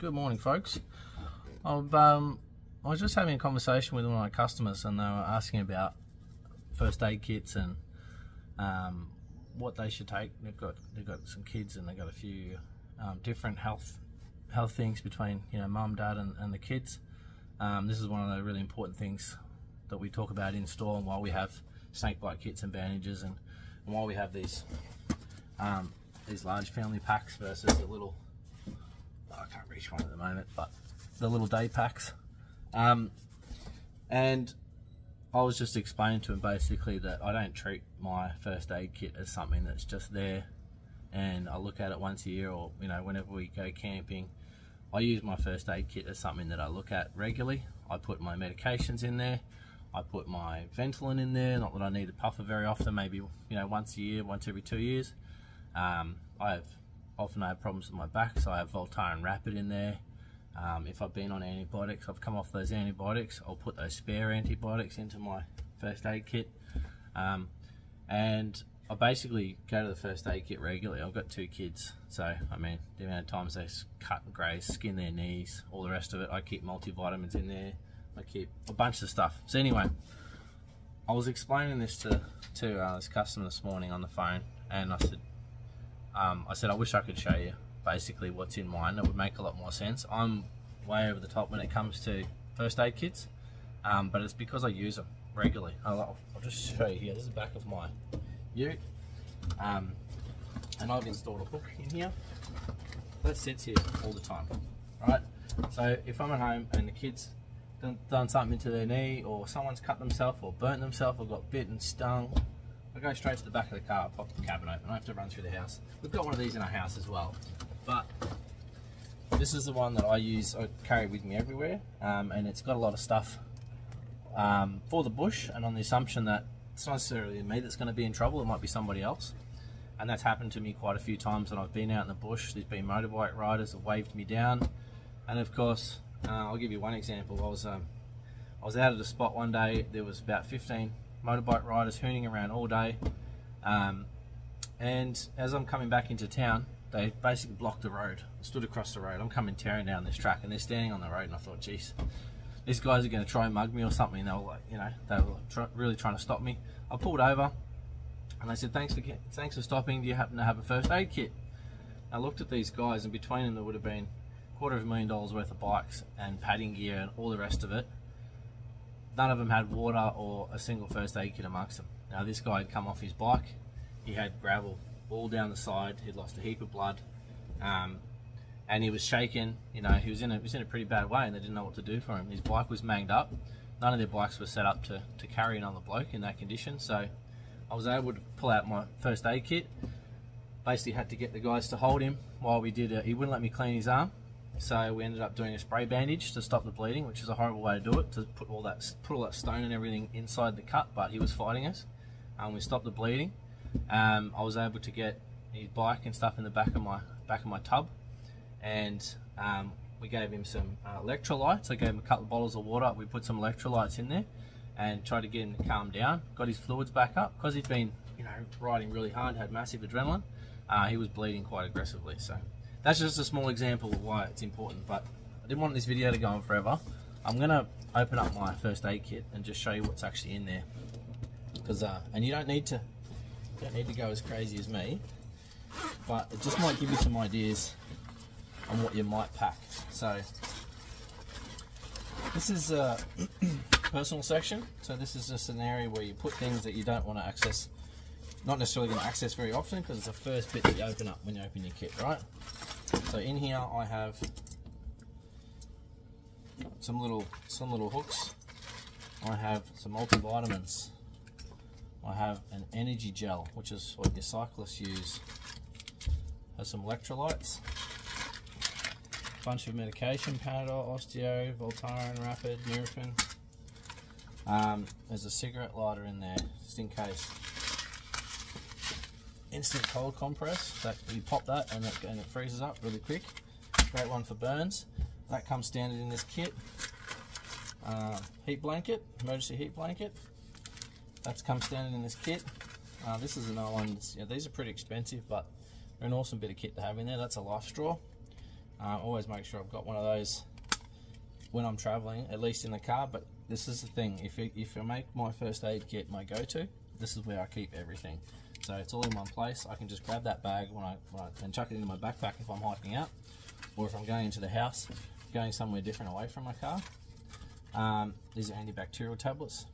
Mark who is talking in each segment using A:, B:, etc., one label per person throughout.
A: Good morning, folks. Um, I was just having a conversation with one of my customers, and they were asking about first aid kits and um, what they should take. They've got they've got some kids, and they've got a few um, different health health things between you know mum, dad, and, and the kids. Um, this is one of the really important things that we talk about in store, and while we have snake bite kits and bandages, and, and while we have these um, these large family packs versus the little I can't reach one at the moment, but the little day packs. Um, and I was just explaining to him basically that I don't treat my first aid kit as something that's just there and I look at it once a year or you know whenever we go camping I use my first aid kit as something that I look at regularly. I put my medications in there. I put my Ventolin in there not that I need a puffer very often maybe you know once a year once every two years. Um, I have often I have problems with my back, so I have Voltaren Rapid in there. Um, if I've been on antibiotics, I've come off those antibiotics, I'll put those spare antibiotics into my first aid kit. Um, and I basically go to the first aid kit regularly. I've got two kids, so I mean, the amount of times they cut and graze, skin their knees, all the rest of it, I keep multivitamins in there. I keep a bunch of stuff. So anyway, I was explaining this to, to uh, this customer this morning on the phone, and I said, um, I said I wish I could show you basically what's in mine. It would make a lot more sense. I'm way over the top when it comes to first aid kits, um, but it's because I use them regularly. I'll, I'll, just show you here. This is the back of my ute, um, and I've installed a hook in here that sits here all the time. Right. So if I'm at home and the kids done, done something to their knee, or someone's cut themselves or burnt themselves, or got bit and stung, I go straight to the back of the car, pop the cabin open. I have to run through the house. We've got one of these in our house as well, but this is the one that I use, I carry with me everywhere, um, and it's got a lot of stuff um, for the bush, and on the assumption that it's not necessarily me that's going to be in trouble, it might be somebody else. And that's happened to me quite a few times when I've been out in the bush. There's been motorbike riders that waved me down, and of course, uh, I'll give you one example. I was um, I was out at a spot one day. There was about 15 motorbike riders hooning around all day. Um, and as I'm coming back into town, they basically blocked the road, stood across the road. I'm coming tearing down this track, and they're standing on the road, and I thought, geez, these guys are going to try and mug me or something. They were like, you know, they were try, really trying to stop me. I pulled over, and they said, thanks for thanks for stopping. Do you happen to have a first aid kit? I looked at these guys, and between them there would have been quarter of a million dollars worth of bikes and padding gear and all the rest of it none of them had water or a single first aid kit amongst them. Now this guy had come off his bike, he had gravel all down the side, he'd lost a heap of blood, um, and he was shaken, you know, he was, in a, he was in a pretty bad way and they didn't know what to do for him. His bike was manged up, none of their bikes were set up to, to carry another bloke in that condition, so I was able to pull out my first aid kit, basically had to get the guys to hold him while we did, a, he wouldn't let me clean his arm, so we ended up doing a spray bandage to stop the bleeding, which is a horrible way to do it, to put all that put all that stone and everything inside the cut, but he was fighting us. and we stopped the bleeding. Um, I was able to get his bike and stuff in the back of my back of my tub, and um, we gave him some uh, electrolytes. I gave him a couple of bottles of water. We put some electrolytes in there and tried to get him to calm down. Got his fluids back up because he'd been, you know, riding really hard, had massive adrenaline. Uh, he was bleeding quite aggressively, so that's just a small example of why it's important, but I didn't want this video to go on forever. I'm gonna open up my first aid kit and just show you what's actually in there. Because, uh, and you don't need to, don't need to go as crazy as me, but it just might give you some ideas on what you might pack. So, this is a personal section. So this is just an area where you put things that you don't want to access, not necessarily going to access very often because it's the first bit that you open up when you open your kit, right? So in here I have some little some little hooks. I have some multivitamins. I have an energy gel, which is what your cyclists use. Has some electrolytes. A Bunch of medication, Panadol, Osteo, Voltaren, Rapid, Nurofen. Um, there's a cigarette lighter in there, just in case instant cold compress. That you pop that and it, and it freezes up really quick. Great one for burns. That comes standard in this kit. Uh, heat blanket emergency heat blanket. That's come standard in this kit. Uh, this is another one. Yeah, these are pretty expensive but they're an awesome bit of kit to have in there. That's a life straw. Uh, always make sure I've got one of those when I'm traveling, at least in the car. But this is the thing: if you, if I make my first aid kit my go-to, this is where I keep everything. So it's all in one place. I can just grab that bag when I, when I and chuck it into my backpack if I'm hiking out, or if I'm going into the house, going somewhere different away from my car. Um, these are antibacterial tablets.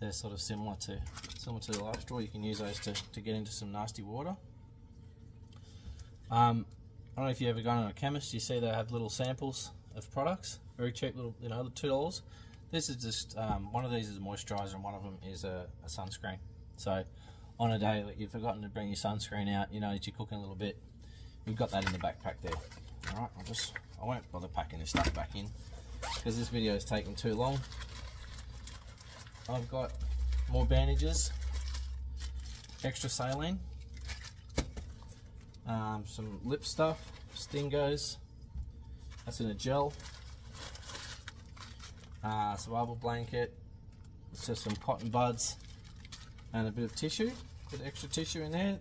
A: They're sort of similar to similar to the life straw. You can use those to, to get into some nasty water. Um, I don't know if you ever gone to a chemist. You see they have little samples of products, very cheap little, you know, two dollars. This is just um, one of these is a moisturizer, and one of them is a, a, sunscreen. So, on a day that you've forgotten to bring your sunscreen out, you know that you're cooking a little bit, you've got that in the backpack there. All right, I'll just I won't bother packing this stuff back in because this video is taking too long. I've got more bandages, extra saline, um, some lip stuff, Stingose, that's in a gel, uh, survival blanket, it's just some cotton buds and a bit of tissue, bit of extra tissue in there.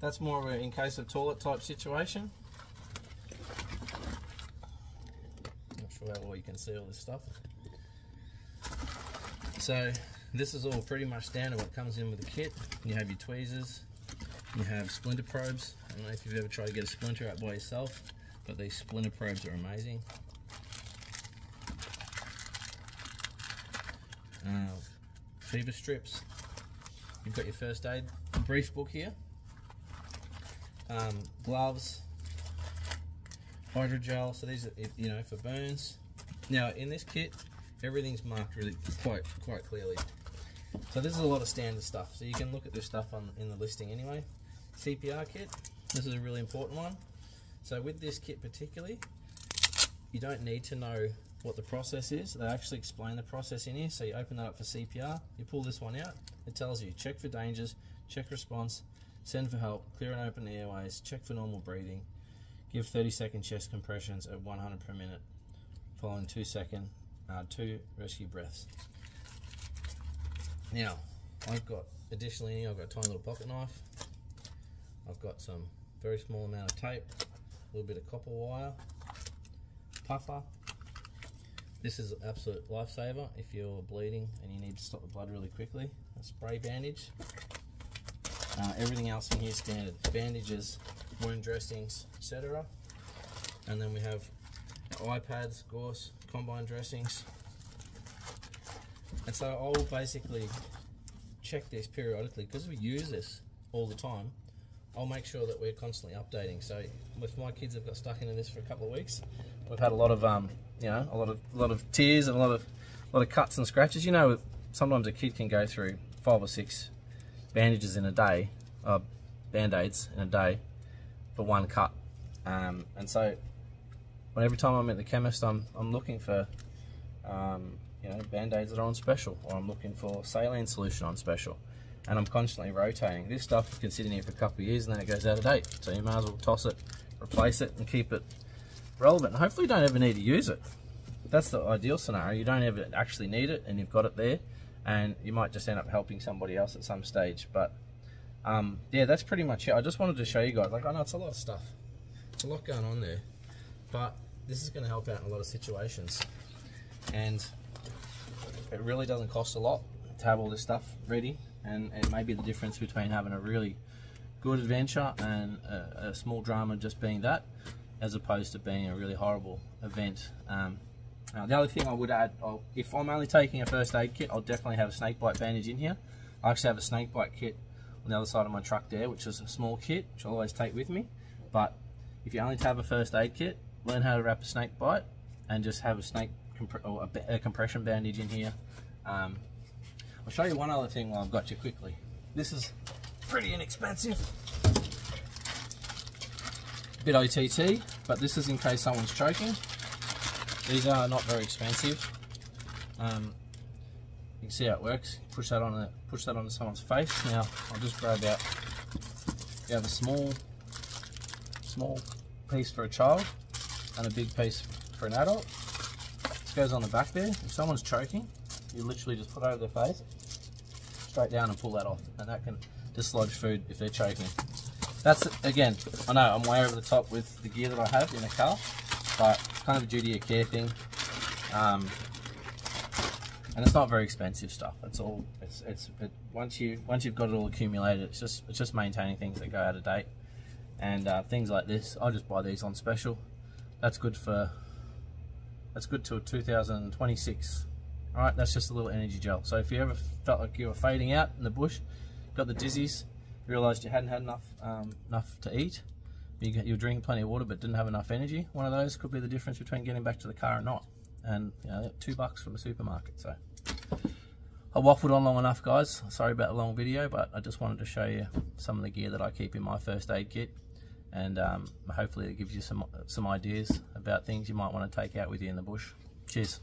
A: That's more of a in case of toilet type situation. Not sure how well you can see all this stuff. So this is all pretty much standard what comes in with the kit. You have your tweezers, you have splinter probes. I don't know if you've ever tried to get a splinter out by yourself, but these splinter probes are amazing. Uh, fever strips. You've got your first aid brief book here. Um, gloves, hydrogel. So these are you know for burns. Now in this kit, everything's marked really quite quite clearly. So this is a lot of standard stuff. So you can look at this stuff on in the listing anyway. CPR kit. This is a really important one. So with this kit particularly, you don't need to know what the process is. They actually explain the process in here. So you open that up for CPR, you pull this one out, it tells you check for dangers, check response, send for help, clear and open the airways, check for normal breathing, give 30 second chest compressions at 100 per minute, following two second, uh, two rescue breaths. Now, I've got, additionally, I've got a tiny little pocket knife. I've got some very small amount of tape, a little bit of copper wire, puffer. This is an absolute lifesaver if you're bleeding and you need to stop the blood really quickly. A spray bandage. Uh, everything else in here standard. Bandages, wound dressings, etc. And then we have eye pads, gauze, combine dressings, and so I'll basically check this periodically because we use this all the time. I'll make sure that we're constantly updating. So with my kids have got stuck into this for a couple of weeks, we've had a lot of um, you know, a lot of a lot of tears and a lot of a lot of cuts and scratches. You know, sometimes a kid can go through five or six bandages in a day, uh, band-aids in a day for one cut. Um, and so when every time I'm at the chemist, I'm I'm looking for um, you know, band-aids that are on special, or I'm looking for saline solution on special. And I'm constantly rotating. This stuff can sit in here for a couple of years and then it goes out of date. So you might as well toss it, replace it, and keep it relevant. Hopefully you don't ever need to use it. That's the ideal scenario. You don't ever actually need it and you've got it there. And you might just end up helping somebody else at some stage. But um, yeah, that's pretty much it. I just wanted to show you guys. Like, I know it's a lot of stuff. It's a lot going on there. But this is going to help out in a lot of situations. And it really doesn't cost a lot to have all this stuff ready and it may be the difference between having a really good adventure and a, a small drama just being that as opposed to being a really horrible event. Um, the other thing I would add, I'll, if I'm only taking a first aid kit, I'll definitely have a snake bite bandage in here. I actually have a snake bite kit on the other side of my truck there, which is a small kit, which I always take with me. But if you only have a first aid kit, learn how to wrap a snake bite and just have a snake or a, a, compression bandage in here. Um, I'll show you one other thing while I've got you quickly. This is pretty inexpensive. Bit OTT, but this is in case someone's choking. These are not very expensive. Um, you can see how it works. Push that on push that onto someone's face. Now I'll just grab out. You have a small, small piece for a child and a big piece for an adult This goes on the back there. If someone's choking, you literally just put over their face, straight down and pull that off. And that can dislodge food if they're choking. That's, again, I know I'm way over the top with the gear that I have in the car, but it's kind of a duty of care thing. Um, and it's not very expensive stuff. It's all it's it's it, once you once you've got it all accumulated, it's just it's just maintaining things that go out of date, and uh, things like this. I just buy these on special. That's good for that's good till 2026. All right, that's just a little energy gel. So if you ever felt like you were fading out in the bush, got the dizzies, realised you hadn't had enough um, enough to eat, you, you're drinking plenty of water but didn't have enough energy, one of those could be the difference between getting back to the car or not and you know, two bucks from the supermarket. So I waffled on long enough, guys. Sorry about the long video, but I just wanted to show you some of the gear that I keep in my first aid kit, and um, hopefully it gives you some some ideas about things you might want to take out with you in the bush. Cheers.